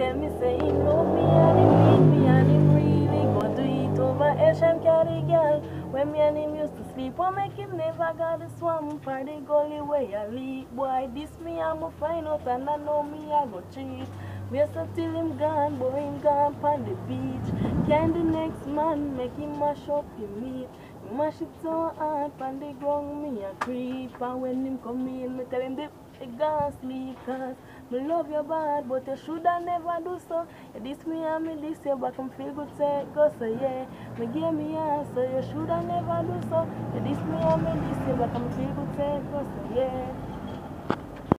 tell me say he love me and he need me and he really go do it over Asian carry girl. When me and him used to sleep, what make him never got the swamp for the gully way I leave. Boy, this me I'ma find out and I know me I go cheat. Wait so till him gone, boy him gone pon the beach. Can the next man make him mash up him meat? He mash it so hard pon the ground, me a creep. And when him come in, me tell him the he gone cause me love you bad, but you shoulda never do so. Yeah, this me and me this but I'm feel good say go so yeah. Me give me so you shoulda never do so. Yeah, this me and me this but I'm feel good say go so yeah.